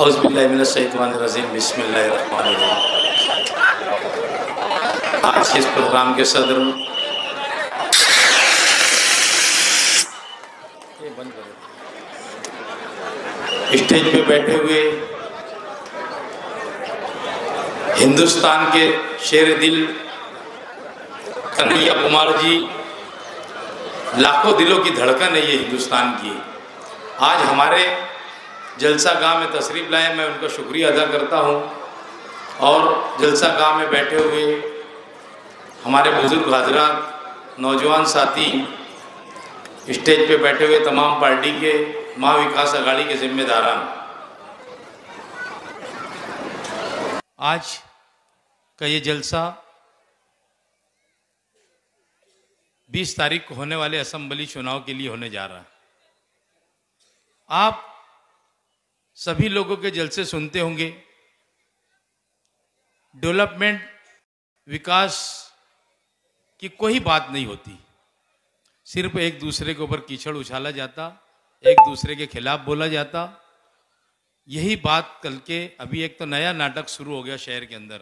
हौज़बिल्लामिनशैतवानरजीम बिस्मिल्लाहिर्रहमानिर्रहीम आज के इस प्रोग्राम के सदर। स्टेज पे बैठे हुए हिंदुस्तान के शेर दिल कन्हैया कुमार जी लाखों दिलों की धड़कन है ये हिंदुस्तान की आज हमारे जलसा गाँव में तशरीफ़ लाए, मैं उनका शुक्रिया अदा करता हूँ। और जलसा गाँव में बैठे हुए हमारे बुज़ुर्ग हजरात, नौजवान साथी, स्टेज पे बैठे हुए तमाम पार्टी के महा विकास अघाड़ी के जिम्मेदारान। आज का ये जलसा 20 तारीख को होने वाले असम्बली चुनाव के लिए होने जा रहा है। आप सभी लोगों के जलसे सुनते होंगे। डेवलपमेंट, विकास की कोई बात नहीं होती। सिर्फ़ एक दूसरे के ऊपर कीचड़ उछाला जाता, एक दूसरे के खिलाफ बोला जाता। यही बात कल के, अभी एक तो नया नाटक शुरू हो गया शहर के अंदर,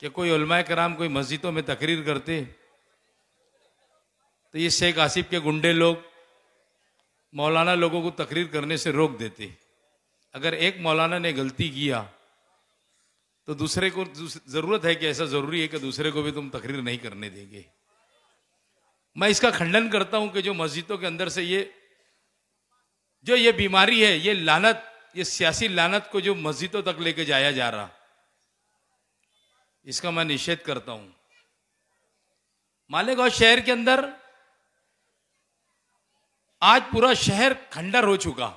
कि कोई उलमाए कराम कोई मस्जिदों में तकरीर करते। तो ये शेख आसिफ के गुंडे लोग, मौलाना लोगों को तकरीर करने से रोक देते। अगर एक मौलाना ने गलती किया तो दूसरे को ज़रूरत है कि ऐसा ज़रूरी है कि दूसरे को भी तुम तकरीर नहीं करने देंगे। मैं इसका खंडन करता हूँ कि जो मस्जिदों के अंदर से ये, जो ये बीमारी है, ये लानत, ये सियासी लानत को जो मस्जिदों तक लेके जाया जा रहा, इसका मैं निषेध करता हूँ। मालेगांव शहर के अंदर आज पूरा शहर खंडर हो चुका।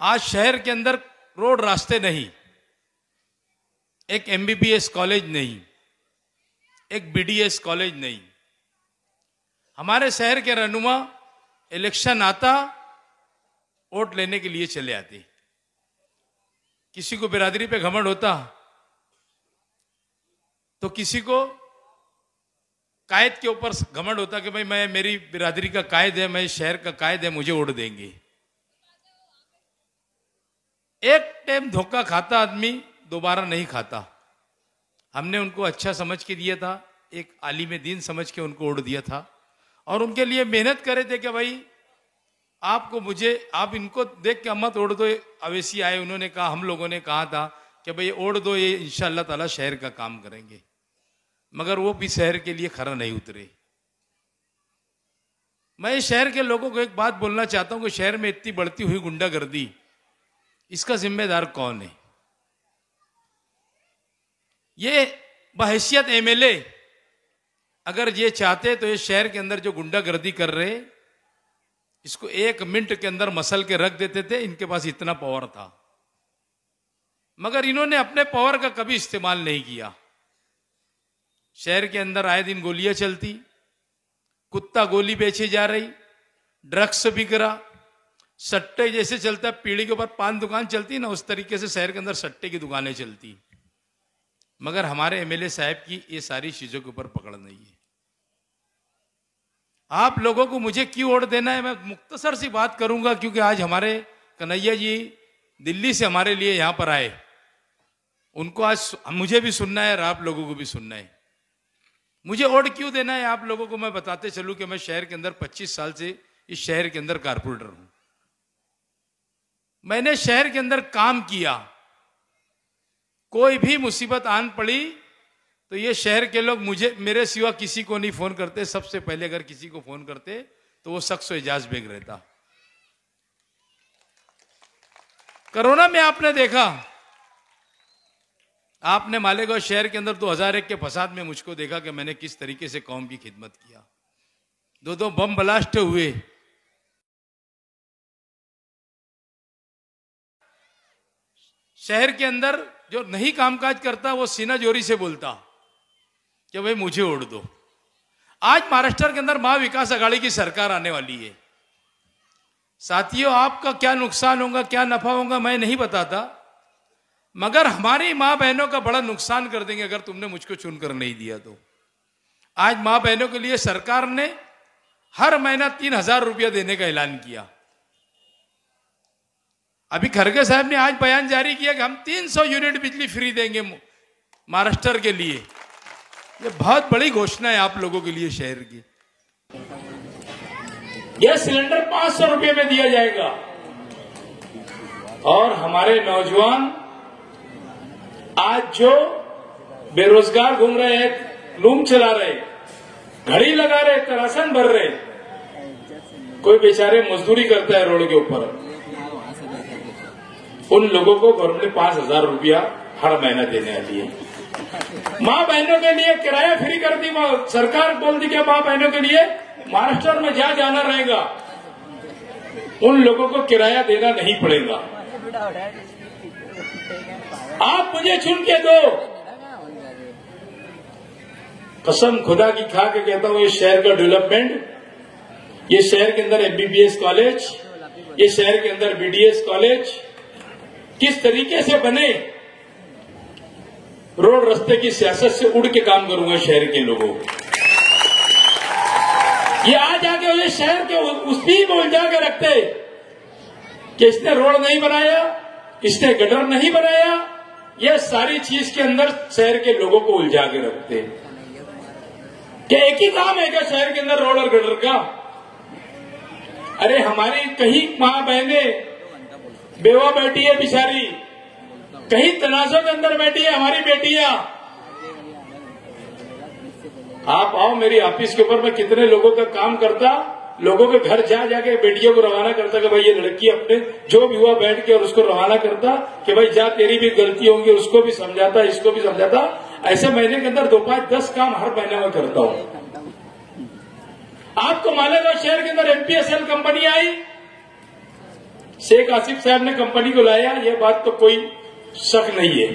आज शहर के अंदर रोड रास्ते नहीं, एक एमबीबीएस कॉलेज नहीं, एक बीडीएस कॉलेज नहीं। हमारे शहर के रहनुमा इलेक्शन आता, वोट लेने के लिए चले आते। किसी को बिरादरी पे घमंड होता तो किसी को कायद के ऊपर घमंड होता कि भाई मैं, मेरी बिरादरी का कायद है, मैं शहर का कायद है, मुझे वोट देंगे। एक टाइम धोखा खाता आदमी, दोबारा नहीं खाता। हमने उनको अच्छा समझ के दिया था, एक आलिम दीन समझ के उनको ओढ़ दिया था। और उनके लिए मेहनत करे थे कि भाई, आपको मुझे, आप इनको देख के मत ओढ़ दो अवेसी आए, उन्होंने कहा, हम लोगों ने कहा था कि भाई ओढ़ दो, ये इंशाल्लाह ताला शहर का काम करेंगे। मगर वो भी शहर के लिए खरा नहीं उतरे। मैं शहर के लोगों को एक बात बोलना चाहता हूँ कि शहर में इतनी बढ़ती हुई गुंडागर्दी इसका जिम्मेदार कौन है? ये बहसियत एमएलए अगर ये चाहते तो ये शहर के अंदर जो गुंडागर्दी कर रहे, इसको एक मिनट के अंदर मसल के रख देते थे, इनके पास इतना पावर था। मगर इन्होंने अपने पावर का कभी इस्तेमाल नहीं किया। शहर के अंदर आए दिन गोलियाँ चलती, कुत्ता गोली बेची जा रही ड्रग्स बिक रहा सट्टे जैसे चलता है, पीढ़ी के ऊपर पान दुकान चलती ना, उस तरीके से शहर के अंदर सट्टे की दुकानें चलती मगर हमारे एमएलए साहब की ये सारी चीज़ों के ऊपर पकड़ नहीं है। आप लोगों को मुझे क्यों वोट देना है? मैं मुख्तसर सी बात करूँगा, क्योंकि आज हमारे कन्हैया जी दिल्ली से हमारे लिए यहाँ पर आए। उनको आज मुझे भी सुनना है और आप लोगों को भी सुनना है। मुझे वोट क्यों देना है? आप लोगों को मैं बताते चलूँ कि मैं शहर के अंदर 25 साल से इस शहर के अंदर कारपोरेटर हूँ। मैंने शहर के अंदर काम किया। कोई भी मुसीबत आन पड़ी तो ये शहर के लोग मुझे, मेरे सिवा किसी को नहीं फ़ोन करते। सबसे पहले अगर किसी को फ़ोन करते तो वो शख्स एजाज बेग रहता। कोरोना में आपने देखा। आपने मालेगांव शहर के अंदर 2001 के फसाद में मुझको देखा कि मैंने किस तरीके से कौम की खिदमत किया। दो दो बम ब्लास्ट हुए। शहर के अंदर जो नहीं कामकाज करता, वो सीना जोरी से बोलता कि भाई मुझे ओढ़ दो। आज महाराष्ट्र के अंदर महाविकास अघाड़ी की सरकार आने वाली है। साथियों, आपका क्या नुकसान होगा, क्या नफा होगा, मैं नहीं बताता। मगर हमारी माँ बहनों का बड़ा नुकसान कर देंगे अगर तुमने मुझको चुनकर नहीं दिया तो। आज माँ बहनों के लिए सरकार ने हर महीना तीन हज़ार रुपया देने का ऐलान किया। अभी खरगे साहब ने आज बयान जारी किया कि हम 300 यूनिट बिजली फ्री देंगे महाराष्ट्र के लिए। ये बहुत बड़ी घोषणा है आप लोगों के लिए शहर की। गैस सिलेंडर पाँच सौ में दिया जाएगा। और हमारे नौजवान आज जो बेरोजगार घूम रहे हैं, लूम चला रहे घड़ी लगा रहे तरासन भर रहे कोई बेचारे मजदूरी करता है रोड के ऊपर। उन लोगों को गवर्नमेंट पाँच हज़ार रूपया हर महीना देने वाली है माँ बहनों के लिए किराया फ्री कर दी सरकार बोल दी क्या माँ बहनों के लिए महाराष्ट्र में जहाँ जाना रहेगा, उन लोगों को किराया देना नहीं पड़ेगा। आप मुझे चुन के दो। कसम खुदा की खा के कहता हूँ, ये शहर का डेवलपमेंट ये शहर के अंदर एमबीबीएस कॉलेज ये शहर के अंदर बीडीएस कॉलेज किस तरीके से बने? रोड रस्ते की सियासत से उड़ के काम करूँगा शहर के लोगों ये आज आके ये शहर के उसी में उलझा के रखते कि इसने रोड नहीं बनाया, इसने गटर नहीं बनाया, ये सारी चीज़ के अंदर शहर के लोगों को उलझा के रखते कि एक ही काम है क्या शहर के अंदर रोड और गटर का। अरे हमारी कहीं माँ बहने बेवा बैठी है बिचारी। कहीं तनाजों के अंदर बैठी है हमारी बेटियाँ। आप आओ मेरी ऑफ़िस के ऊपर, मैं कितने लोगों का काम करता, लोगों के घर जा जाके बेटियों को रवाना करता कि भाई ये लड़की अपने, जो भी हुआ बैठ के और उसको रवाना करता कि भाई जा, तेरी भी गलती होंगी, उसको भी समझाता, इसको भी समझाता। ऐसे महीने के अंदर दो पाँच, दस काम हर महीने में करता हूँ। आपको मालेगांव शहर के अंदर एमपीएसएल कंपनी आई? शेख आसिफ साहब ने कंपनी को लाया, ये बात तो कोई शक नहीं है।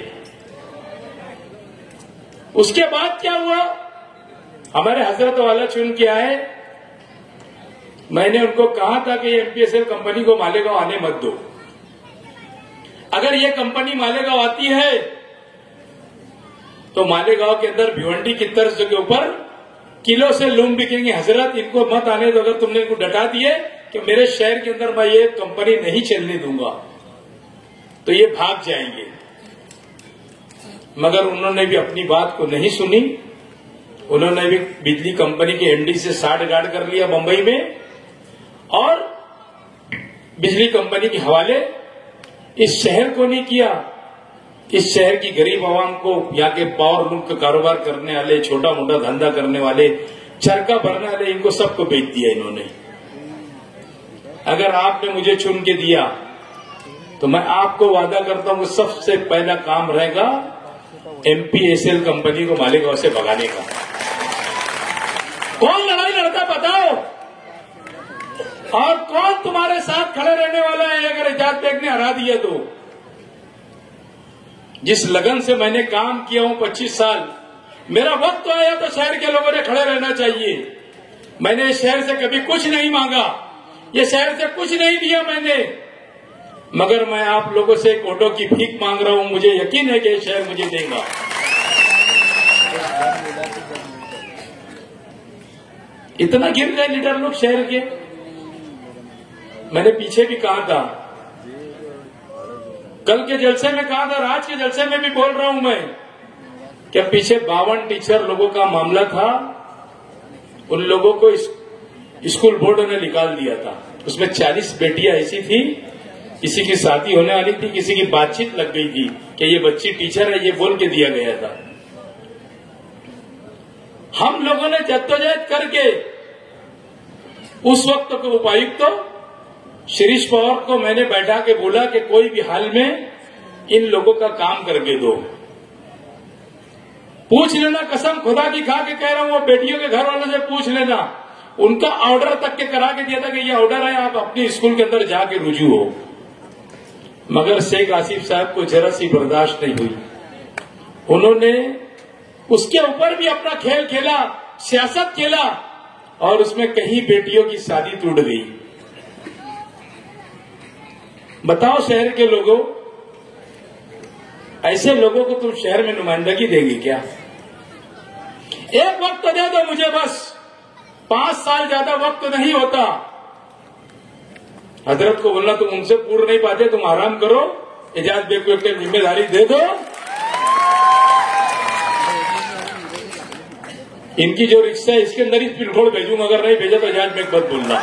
उसके बाद क्या हुआ? हमारे हज़रत वाला चुन के आए। मैंने उनको कहा था कि एमपीएसएल कंपनी को मालेगांव आने मत दो। अगर ये कंपनी मालेगांव आती है तो मालेगांव के अंदर भिवंडी की तर्ज के ऊपर किलो से लूम बिकेंगे। हज़रत, इनको मत आने दो, अगर तुमने इनको डटा दिए कि मेरे शहर के अंदर मैं ये कंपनी नहीं चलने दूँगा तो ये भाग जाएँगे। मगर उन्होंने भी अपनी बात को नहीं सुनी। उन्होंने भी बिजली कंपनी के एमडी से साठ गार्ड कर लिया मुंबई में, और बिजली कंपनी के हवाले इस शहर को नहीं किया। इस शहर की गरीब आवाम को यहाँ के पावर लूम का कारोबार करने वाले छोटा मोटा धंधा करने वाले चरका भरने वाले, इनको सबको बेच दिया इन्होंने। अगर आपने मुझे चुन के दिया तो मैं आपको वादा करता हूँ सबसे पहला काम रहेगा एमपीएसएल कंपनी को मालेगांव से भगाने का। कौन लड़ाई लड़ता बताओ? और कौन तुम्हारे साथ खड़े रहने वाला है, अगर एजाज बेग ने हरा दिया तो? जिस लगन से मैंने काम किया हूँ 25 साल, मेरा वक्त तो आया तो शहर के लोगों ने खड़े रहना चाहिए। मैंने शहर से कभी कुछ नहीं मांगा। ये शहर से कुछ नहीं दिया मैंने। मगर मैं आप लोगों से एक ऑटो की भीख मांग रहा हूँ, मुझे यकीन है कि ये शहर मुझे देगा। इतना गिर गए लीडर लोग शहर के? मैंने पीछे भी कहा था। कल के जलसे में कहा था, आज के जलसे में भी बोल रहा हूँ मैं। कि पीछे बावन टीचर लोगों का मामला था? उन लोगों को स्कूल बोर्ड ने निकाल दिया था। उसमें 40 बेटियाँ ऐसी थी किसी की शादी होने वाली थी, किसी की बातचीत लग गई थी कि ये बच्ची टीचर है, ये बोल के दिया गया था। हम लोगों ने जद्दोजहद करके उस वक्त को उपायुक्त तो शिरीष पवार को मैंने बैठा के बोला कि कोई भी हाल में इन लोगों का काम करके दो। पूछ लेना कसम खुदा की खा के कह रहा हूँ, वो बेटियों के घर वालों से पूछ लेना। उनका ऑर्डर तक के करा के दिया था कि ये ऑर्डर है, आप अपने स्कूल के अंदर जाके रुजू हो। मगर शेख आसिफ साहब को जरा सी बर्दाश्त नहीं हुई। उन्होंने उसके ऊपर भी अपना खेल खेला, सियासत खेला, और उसमें कहीं बेटियों की शादी टूट गई। बताओ शहर के लोगों, ऐसे लोगों को तुम शहर में नुमाइंदगी देगी क्या? एक वक्त दे दो मुझे बस। पाँच साल ज़्यादा वक्त नहीं होता। हज़रत को बोलना, तुम उनसे पूर्ण नहीं पाते, तुम आराम करो एजाज बेग को एक ज़िम्मेदारी दे दो। इनकी जो रिक्शा है, इसके अंदर ही पिलखोड़ भेजूँगा अगर नहीं भेजा तो एजाज बेग मत बोलना।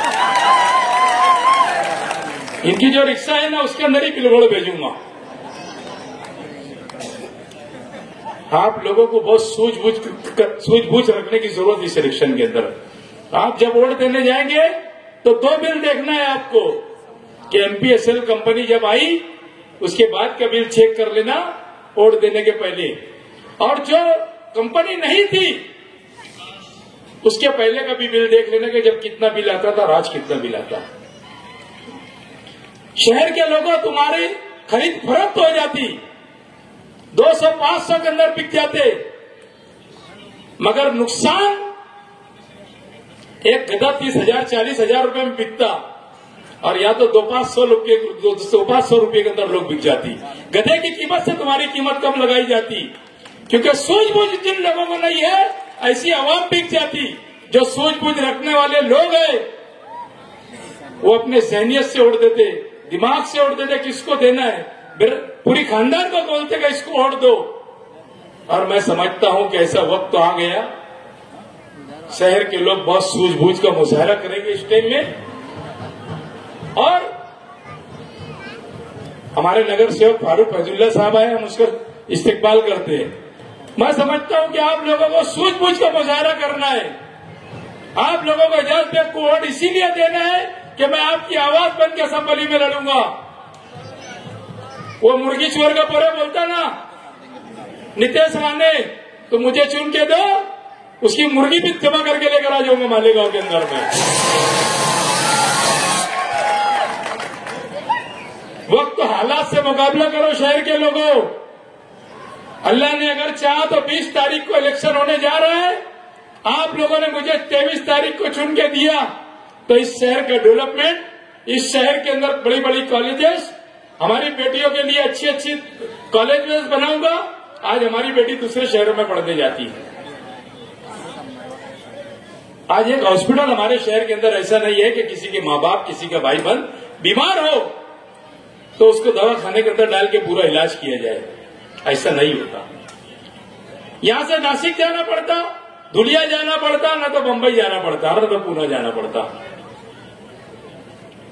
इनकी जो रिक्शा है ना, उसके अंदर ही पिलखोड़ भेजूँगा आप लोगों को बहुत सूझबूझ सूझबूझ रखने की ज़रूरत इस इलेक्शन के अंदर। आप जब वोट देने जाएँगे तो दो बिल देखना है आपको कि एमपीएसएल कंपनी जब आई, उसके बाद का बिल चेक कर लेना, वोट देने के पहले। और जो कंपनी नहीं थी, उसके पहले का भी बिल देख लेना कि जब कितना बिल आता था राज कितना बिल आता शहर के लोगों, तुम्हारी खरीद फरोख्त हो जाती। 200 500 के अंदर बिक जाते। मगर नुकसान एक गदा तीस हज़ार, चालीस हज़ार रुपये में बिकता। और या तो दो पाँच सौ रुपये दो पाँच सौ रुपये के अंदर लोग बिक जाती। गधे की कीमत से तुम्हारी कीमत कम लगाई जाती। क्योंकि सूझबूझ जिन लोगों को नहीं है, ऐसी आवाम बिक जाती, जो सूझबूझ रखने वाले लोग हैं। वो अपने सहनियत से उड़ देते, दिमाग से उड़ देते किसको देना है। पूरी खानदान को बोलते इसको ओढ़ दो। और मैं समझता हूँ कि ऐसा वक्त तो आ गया। शहर के लोग बहुत सूझबूझ का मुजाहरा करेंगे इस टाइम में। और हमारे नगर सेवक फारूक फैजुल्ला साहब आए, हम उसका इस्तेकबाल करते हैं। मैं समझता हूँ कि आप लोगों को सूझबूझ का मुजाहरा करना है। आप लोगों को इजाज़त को वोट इसीलिए देना है कि मैं आपकी आवाज़ बन के असम्बली में लड़ूँगा। वो मुर्गी चोर का पूरा बोलता ना, नितेश राणे तो मुझे चुन के दो उसकी मुर्गी भी जमा करके लेकर आ जाऊँगा मालेगांव के अंदर में। वक्त तो हालात से मुकाबला करो शहर के लोगों। अल्लाह ने अगर चाहा तो 20 तारीख को इलेक्शन होने जा रहा है। आप लोगों ने मुझे 23 तारीख को चुन के दिया। तो इस शहर का डेवलपमेंट, इस शहर के अंदर बड़ी बड़ी कॉलेजेस हमारी बेटियों के लिए अच्छी अच्छी कॉलेज बनाऊँगा। आज हमारी बेटी दूसरे शहरों में पढ़ने जाती है। आज एक हॉस्पिटल हमारे शहर के अंदर ऐसा नहीं है कि किसी के माँ बाप किसी का भाई बहन बीमार हो तो उसको दवा खाने के अंदर डाल के पूरा इलाज किया जाए। ऐसा नहीं होता। यहाँ से नासिक जाना पड़ता धुलिया जाना पड़ता, न तो बंबई जाना पड़ता, न तो पूना जाना पड़ता।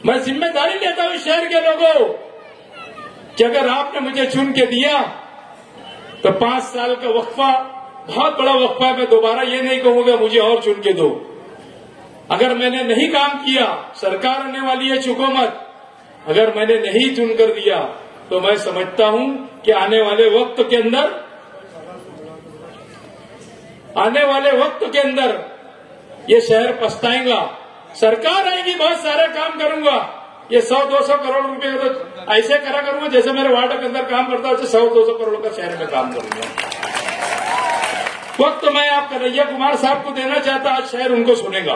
मैं ज़िम्मेदारी लेता हूँ शहर के लोगों कि अगर आपने मुझे चुन के दिया तो पाँच साल का वक्फा बहुत बड़ा वक्फा है, मैं दोबारा ये नहीं कहूँगा मुझे और चुन के दो। अगर मैंने नहीं काम किया, सरकार आने वाली है, चुको मत। अगर मैंने नहीं चुन कर दिया तो मैं समझता हूँ कि आने वाले वक्त के अंदर, आने वाले वक्त के अंदर ये शहर पछताएगा। सरकार आएगी, बहुत सारे काम करूँगा। ये सौ दो सौ करोड़ रुपए तो ऐसे करा करूँगा जैसे मेरे वार्ड के अंदर काम करता है सौ दो सौ करोड़ का शहर में काम करूँगा। वक्त मैं आप कन्हैया कुमार साहब को देना चाहता आज शहर उनको सुनेगा।